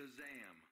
Shazam.